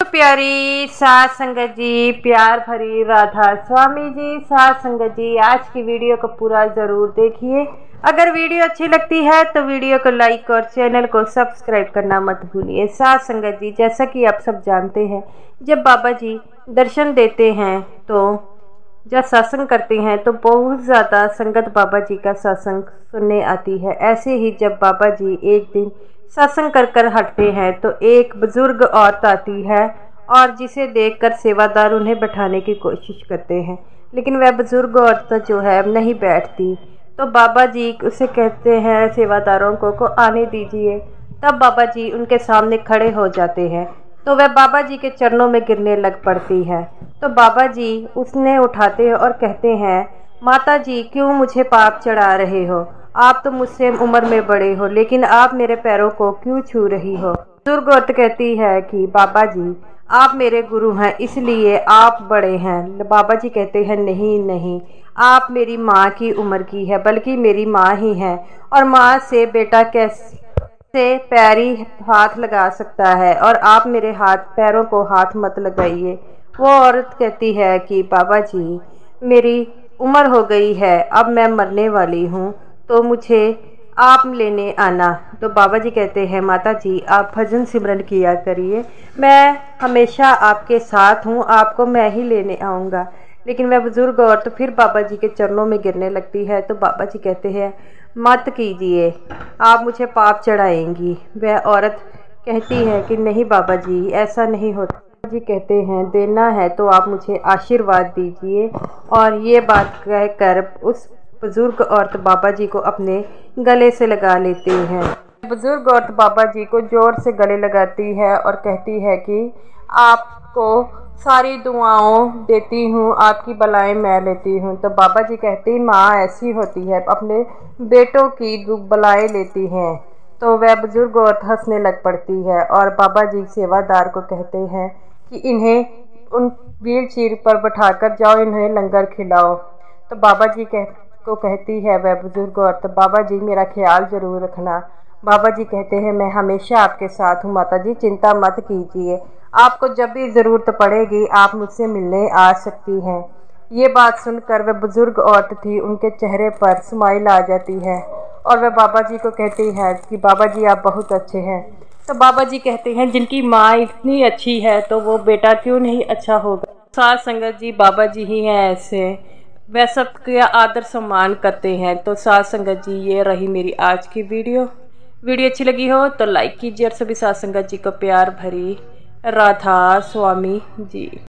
प्यारी सात संगत जी, प्यार भरी राधा स्वामी जी सात संगत जी, आज की वीडियो को पूरा ज़रूर देखिए। अगर वीडियो अच्छी लगती है तो वीडियो को लाइक और चैनल को सब्सक्राइब करना मत भूलिए। सात संगत जी, जैसा कि आप सब जानते हैं, जब बाबा जी दर्शन देते हैं तो जब सत्संग करते हैं तो बहुत ज़्यादा संगत बाबा जी का सत्संग सुनने आती है। ऐसे ही जब बाबा जी एक दिन सत्संग कर कर हटते हैं तो एक बुज़ुर्ग औरत आती है और जिसे देखकर सेवादार उन्हें बैठाने की कोशिश करते हैं। लेकिन वह बुज़ुर्ग औरत जो है नहीं बैठती। तो बाबा जी उसे कहते हैं, सेवादारों को को आने दीजिए। तब बाबा जी उनके सामने खड़े हो जाते हैं। तो वह बाबा जी के चरणों में गिरने लग पड़ती है। तो बाबा जी उसने उठाते हैं और कहते हैं, माता जी, क्यों मुझे पाप चढ़ा रहे हो? आप तो मुझसे उम्र में बड़े हो, लेकिन आप मेरे पैरों को क्यों छू रही हो? बुज़ुर्ग औरत कहती है कि, बाबा जी, आप मेरे गुरु हैं, इसलिए आप बड़े हैं। बाबा जी कहते हैं, नहीं नहीं, आप मेरी माँ की उम्र की है, बल्कि मेरी माँ ही है, और माँ से बेटा कैसे पैरी हाथ लगा सकता है? और आप मेरे हाथ, पैरों को हाथ मत लगाइए। वो औरत कहती है कि, बाबा जी, मेरी उम्र हो गई है, अब मैं मरने वाली हूँ तो मुझे आप लेने आना। तो बाबा जी कहते हैं माता जी आप भजन सिमरन किया करिए। मैं हमेशा आपके साथ हूँ, आपको मैं ही लेने आऊँगा। लेकिन वह बुज़ुर्ग और तो फिर बाबा जी के चरणों में गिरने लगती है। तो बाबा जी कहते हैं, मत कीजिए, आप मुझे पाप चढ़ाएँगी। वह औरत कहती है कि, नहीं बाबा जी ऐसा नहीं होता। बाबा जी कहते हैं, देना है तो आप मुझे आशीर्वाद दीजिए। और ये बात कहकर उस बुज़ुर्ग औरत बाबा जी को अपने गले से लगा लेती हैं। बुज़ुर्ग औरत बाबा जी को ज़ोर से गले लगाती है और कहती है कि आपको सारी दुआओं देती हूँ, आपकी बलाएँ मैं लेती हूँ। तो बाबा जी कहते, माँ, ऐसी होती है, अपने बेटों की बलाएँ लेती हैं। तो वह बुज़ुर्ग औरत हंसने लग पड़ती है और बाबा जी सेवादार को कहते हैं कि इन्हें उन व्हील चीर पर बैठाकर जाओ, इन्हें लंगर खिलाओ। तो बाबा जी कह को कहती है, वह बुज़ुर्ग औरत, बाबा जी, मेरा ख्याल ज़रूर रखना। बाबा जी कहते हैं, मैं हमेशा आपके साथ हूँ माता जी चिंता मत कीजिए। आपको जब भी ज़रूरत पड़ेगी, आप मुझसे मिलने आ सकती हैं। ये बात सुनकर वह बुज़ुर्ग औरत थी उनके चेहरे पर स्माइल आ जाती है और वह बाबा जी को कहती है कि, बाबा जी, आप बहुत अच्छे हैं। तो बाबा जी कहते हैं, जिनकी माँ इतनी अच्छी है तो वो बेटा क्यों नहीं अच्छा होगा? सास संगत जी, बाबा जी ही हैं ऐसे। वह सब का आदर सम्मान करते हैं। तो सास संगत जी, ये रही मेरी आज की वीडियो। वीडियो अच्छी लगी हो तो लाइक कीजिए और सभी सास संगत जी को प्यार भरी राधा स्वामी जी।